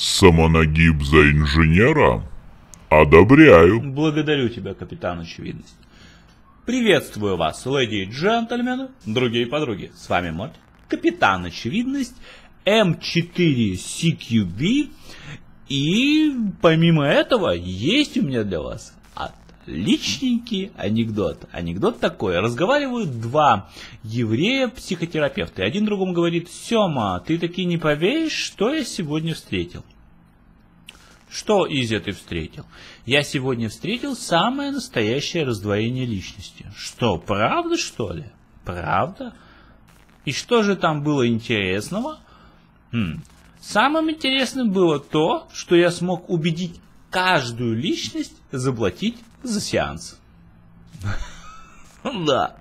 Самонагиб за инженера? Одобряю. Благодарю тебя, капитан Очевидность. Приветствую вас, леди и джентльмены, другие подруги. С вами мой капитан Очевидность, М4 CQB. И помимо этого, есть у меня для вас отличненький анекдот. Анекдот такой. Разговаривают два еврея-психотерапевта. Один другому говорит, Сема, ты таки не поверишь, что я сегодня встретил. Что, Изя, ты встретил? Я сегодня встретил самое настоящее раздвоение личности. Что, правда, что ли? Правда? И что же там было интересного? Хм. Самым интересным было то, что я смог убедить каждую личность заплатить за сеанс. Да.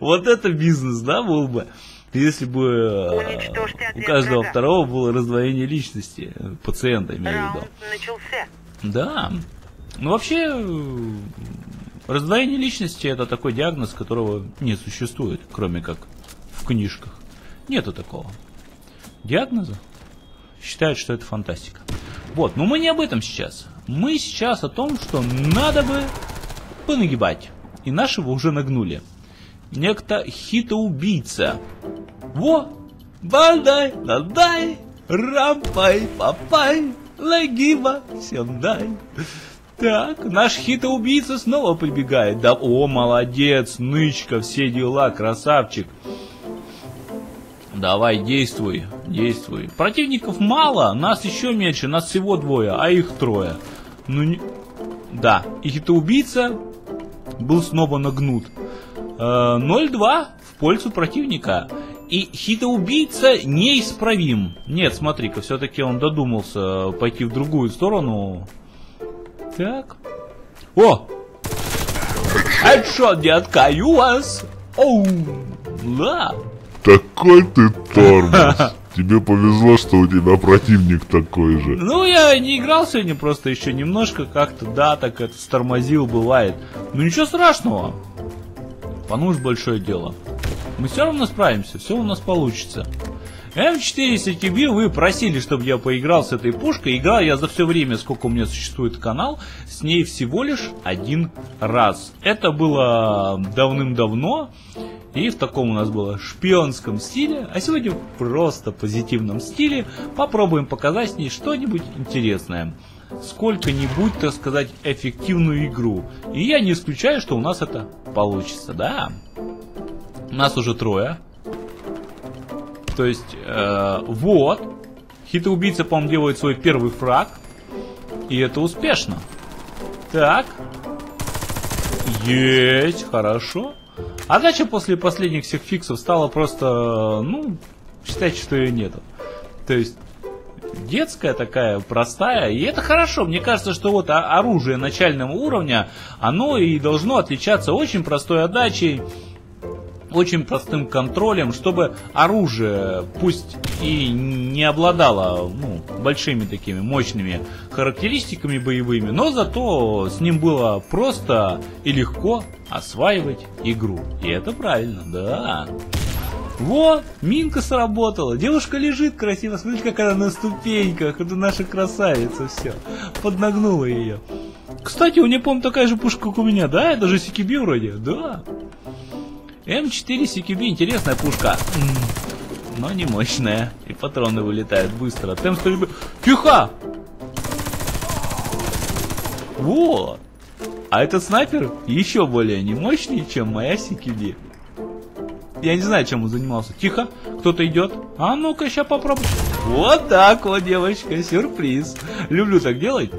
Вот это бизнес, да, был бы. Если бы э, у каждого второго было раздвоение личности, пациента имею в виду. начался. Да. Ну вообще, э, раздвоение личности это такой диагноз, которого не существует, кроме как в книжках. Нету такого. Диагноза считают, что это фантастика. Вот, но мы не об этом сейчас. Мы сейчас о том, что надо бы понагибать. И нашего уже нагнули. Некто хитоубийца. Во! Бандай, надай, рампай, папай, лагиба, всем дай. Так, наш хитоубийца снова прибегает. Да, о, молодец, нычка, все дела, красавчик. Давай, действуй, действуй. Противников мало, нас еще меньше, нас всего двое, а их трое. Ну, не... Да, и хитоубийца был снова нагнут. Э, 0-2 в пользу противника. И хитоубийца неисправим. Нет, смотри-ка, все-таки он додумался пойти в другую сторону. Так. О! Хедшот, детка, you вас! Оу! Да! Такой ты тормоз. Тебе повезло, что у тебя противник такой же. Ну, я не играл сегодня, просто еще немножко как-то, да, так это стормозил, бывает. Ну, ничего страшного. Понуж большое дело. Мы все равно справимся, все у нас получится. М4 CTB вы просили, чтобы я поиграл с этой пушкой. Играл я за все время, сколько у меня существует канал, с ней всего лишь один раз. Это было давным-давно. И в таком у нас было шпионском стиле, а сегодня просто позитивном стиле попробуем показать с ней что-нибудь интересное. Сколько-нибудь, так сказать, эффективную игру. И я не исключаю, что у нас это получится, да. Нас уже трое. То есть, э, вот. Хитроубийца, по-моему, делает свой первый фраг. И это успешно. Так. Есть, хорошо. А дальше после последних всех фиксов стало просто, ну, считать, что ее нету. То есть, детская такая, простая, и это хорошо. Мне кажется, что вот оружие начального уровня, оно и должно отличаться очень простой отдачей, очень простым контролем, чтобы оружие, пусть и не обладало ну, большими такими мощными характеристиками боевыми, но зато с ним было просто и легко осваивать игру. И это правильно, да. Вот, минка сработала. Девушка лежит красиво. Смотрите, как она на ступеньках. Это наша красавица, все. Поднагнула ее. Кстати, у нее, по-моему, такая же пушка, как у меня, да? Это же Сикиби вроде, да. М4 CQB интересная пушка. Но не мощная. И патроны вылетают быстро. Темп стрельбы... Тихо! Вот. А этот снайпер еще более не мощный, чем моя CQB. Я не знаю, чем он занимался. Тихо, кто-то идет. А ну-ка, сейчас попробуй. Вот так вот, девочка, сюрприз. Люблю так делать.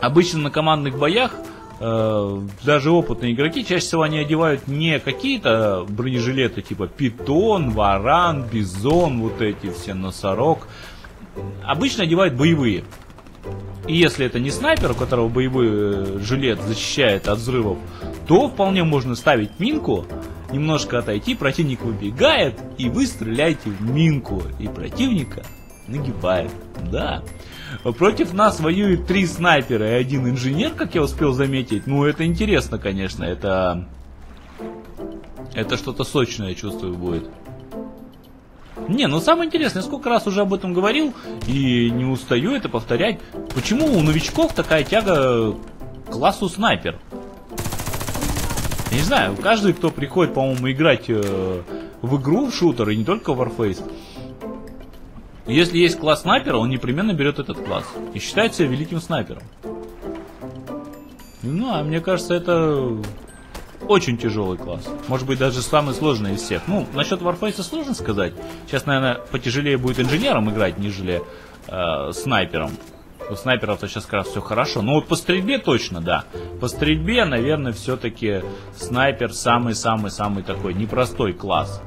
Обычно на командных боях даже опытные игроки, чаще всего они одевают не какие-то бронежилеты типа питон, варан, бизон, вот эти все, носорог. Обычно одевают боевые. И если это не снайпер, у которого боевой э, жилет защищает от взрывов, то вполне можно ставить минку, немножко отойти, противник выбегает, и вы стреляете в минку, и противника нагибает. Да. Против нас воюют три снайпера и один инженер, как я успел заметить. Ну, это интересно, конечно. Это... Это что-то сочное, чувствую, будет. Не, ну самое интересное, я сколько раз уже об этом говорил и не устаю это повторять. Почему у новичков такая тяга к классу снайпер? Я не знаю, каждый, кто приходит, по-моему, играть э, в игру, в шутер, и не только в Warface, если есть класс снайпера, он непременно берет этот класс и считает себя великим снайпером. Ну, а мне кажется, это очень тяжелый класс. Может быть, даже самый сложный из всех. Ну, насчет Warface сложно сказать. Сейчас, наверное, потяжелее будет инженером играть, нежели э, снайпером. У снайперов-то сейчас как раз все хорошо. Но вот по стрельбе точно, да. По стрельбе, наверное, все-таки снайпер самый-самый-самый такой непростой класс.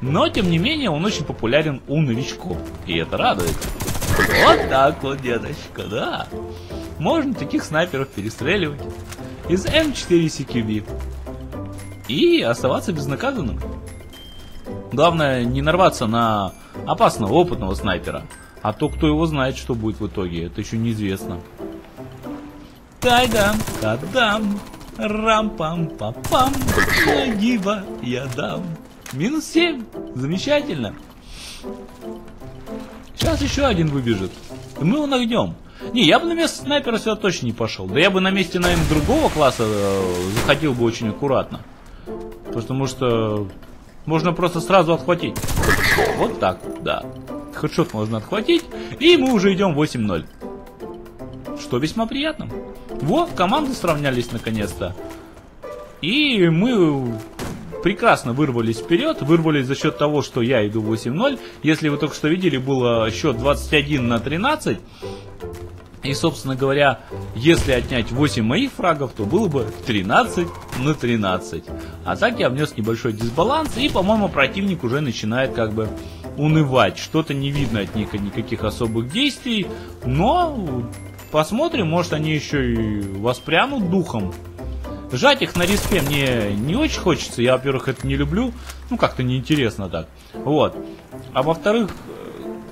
Но, тем не менее, он очень популярен у новичков. И это радует. Вот так вот, деточка, да. Можно таких снайперов перестреливать из М4 CQB и оставаться безнаказанным. Главное не нарваться на опасного, опытного снайпера. А то, кто его знает, что будет в итоге, это еще неизвестно. Тайдам, кадам, рам-пам-пам-пам, я дам. Минус 7, замечательно. Сейчас еще один выбежит. И мы его нагнем. Не, я бы на место снайпера сюда точно не пошел. Да я бы на месте, наверное, другого класса э, заходил бы очень аккуратно. Потому что можно просто сразу отхватить. Вот так, да. Хедшот можно отхватить. И мы уже идем 8-0. Что весьма приятно. Вот, команды сравнялись наконец-то. И мы прекрасно вырвались вперед. Вырвались за счет того, что я иду 8-0. Если вы только что видели, было счет 21 на 13. И, собственно говоря, если отнять 8 моих фрагов, то было бы 13 на 13. А так я внес небольшой дисбаланс, и, по-моему, противник уже начинает как бы унывать. Что-то не видно от них никаких особых действий, но посмотрим, может они еще и воспрянут духом. Жать их на респе мне не очень хочется, я, во-первых, это не люблю, ну как-то неинтересно так. Вот. А во-вторых,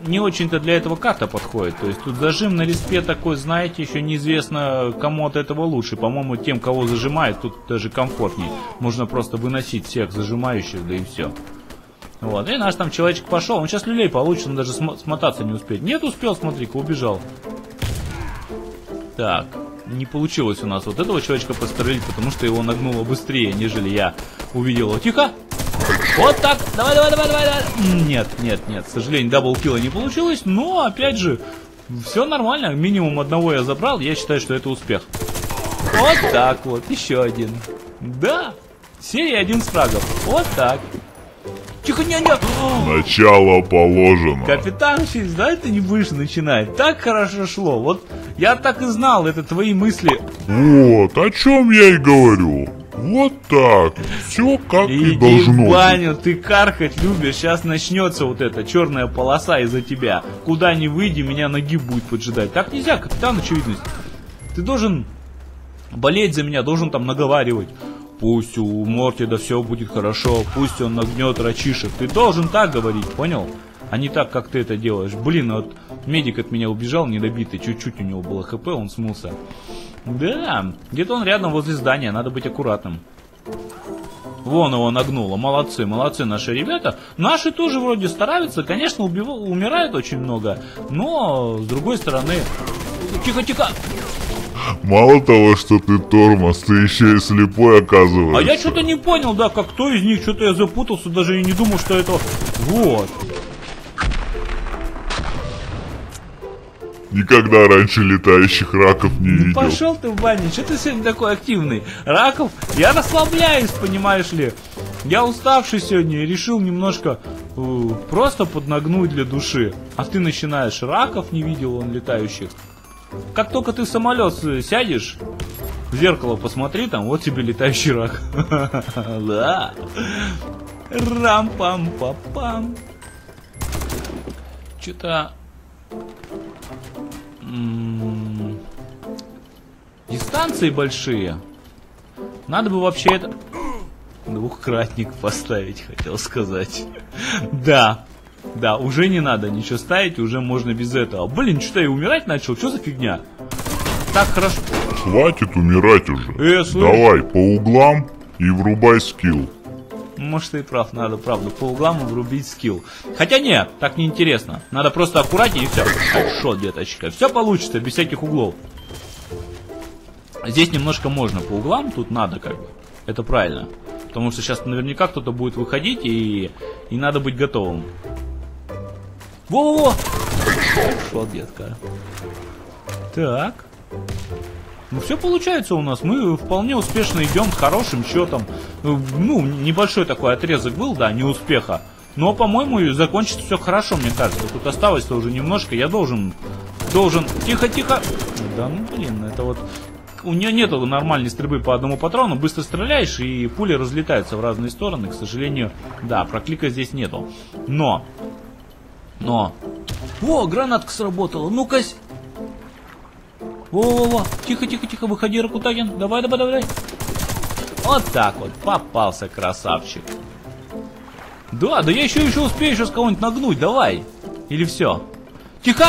не очень-то для этого карта подходит. То есть тут зажим на респе такой, знаете, еще неизвестно, кому от этого лучше. По-моему, тем, кого зажимает, тут даже комфортнее. Можно просто выносить всех зажимающих, да и все. Вот, и наш там человечек пошел, он сейчас люлей получит, он даже см смотаться не успеет. Нет, успел, смотри-ка, убежал. Так, не получилось у нас вот этого человечка пострелить, потому что его нагнуло быстрее, нежели я увидел его. Тихо! Вот так. Давай, давай, давай, давай, давай. Нет, нет, нет. К сожалению, даблкила не получилось. Но, опять же, все нормально. Минимум одного я забрал. Я считаю, что это успех. Вот так вот. Еще один. Да. Серия один с фрагов. Вот так. Тихо, не, не. Начало положено. Капитан Физ, да это не будешь начинать. Так хорошо шло. Вот я так и знал, это твои мысли. Вот, о чем я и говорю. Вот так. Все как Иди и должно в баню, ты каркать любишь. Сейчас начнется вот эта черная полоса из-за тебя. Куда ни выйди, меня ноги будет поджидать. Так нельзя, капитан очевидность. Ты должен болеть за меня, должен там наговаривать. Пусть у Мортида все будет хорошо, пусть он нагнет рачишек. Ты должен так говорить, понял? А не так, как ты это делаешь. Блин, вот медик от меня убежал недобитый, чуть-чуть у него было хп, он смылся. Да, где-то он рядом возле здания, надо быть аккуратным. Вон его нагнуло. Молодцы, молодцы наши ребята. Наши тоже вроде стараются. Конечно, убив... умирают очень много. Но, с другой стороны... Тихо, тихо! Мало того, что ты тормоз, ты еще и слепой оказываешься. А я что-то не понял, да, как кто из них, что-то я запутался, даже и не думал, что это... Вот. Никогда раньше летающих раков не видел. Пошел ты в баню, что ты сегодня такой активный? Раков? Я расслабляюсь, понимаешь ли. Я уставший сегодня и решил немножко э, просто поднагнуть для души. А ты начинаешь раков не видел он летающих. Как только ты в самолет сядешь, в зеркало посмотри, там вот тебе летающий рак. Да. Рам-пам-пам-пам. Что-то дистанции большие. Надо бы вообще это... Двухкратник поставить, хотел сказать. Да, да, уже не надо ничего ставить, уже можно без этого. Блин, что-то я умирать начал, что за фигня? Так хорошо. Хватит умирать уже. Э, Давай, по углам и врубай скилл. Может ты и прав, надо, правда, по углам врубить скилл. Хотя нет, так неинтересно. Надо просто аккуратнее и все. Хорошо, деточка. Все получится, без всяких углов. Здесь немножко можно по углам, тут надо как бы. Это правильно. Потому что сейчас наверняка кто-то будет выходить и, и надо быть готовым. Во-во-во! Хорошо, детка. Так. Ну, все получается у нас. Мы вполне успешно идем с хорошим счетом. Ну, небольшой такой отрезок был, да, неуспеха. Но, по-моему, закончится все хорошо, мне кажется. Тут осталось-то уже немножко. Я должен... Должен... Тихо, тихо. Да ну, блин, это вот... У нее нету нормальной стрельбы по одному патрону. Быстро стреляешь, и пули разлетаются в разные стороны. К сожалению, да, проклика здесь нету. Но... Но... О, гранатка сработала. Ну-ка, во-во-во, тихо-тихо-тихо, выходи, Ракутагин, давай, давай, давай. Вот так вот, попался красавчик. Да, да я еще еще успею сейчас кого-нибудь нагнуть, давай. Или все? Тихо!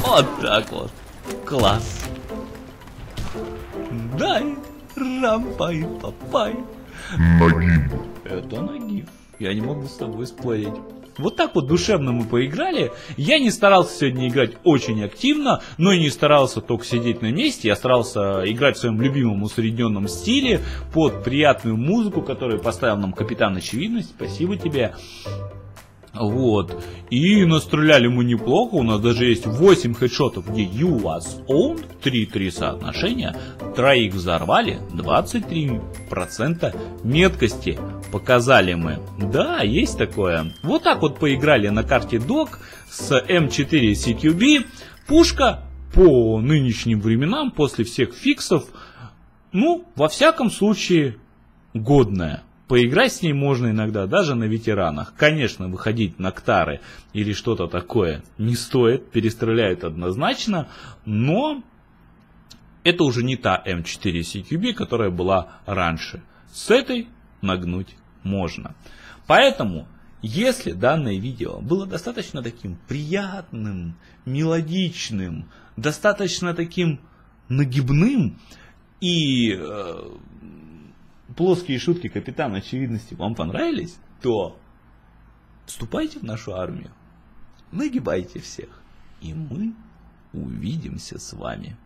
Вот так вот. Класс. Дай, рампай, папай. Нагиб. Это нагиб. Я не могу с тобой спорить. Вот так вот душевно мы поиграли. Я не старался сегодня играть очень активно, но и не старался только сидеть на месте. Я старался играть в своем любимом усредненном стиле под приятную музыку, которую поставил нам Капитан Очевидность. Спасибо тебе. Вот. И настреляли мы неплохо. У нас даже есть 8 хедшотов, где you was owned, 3-3 соотношения. Троих взорвали, 23% меткости показали мы. Да, есть такое. Вот так вот поиграли на карте Док с M4 CQB. Пушка по нынешним временам, после всех фиксов, ну, во всяком случае, годная. Поиграть с ней можно иногда, даже на ветеранах. Конечно, выходить на ктары или что-то такое не стоит, перестреляют однозначно, но это уже не та М4 CQB, которая была раньше. С этой нагнуть можно. Поэтому, если данное видео было достаточно таким приятным, мелодичным, достаточно таким нагибным и э, плоские шутки капитана очевидности вам понравились, то вступайте в нашу армию, нагибайте всех, и мы увидимся с вами.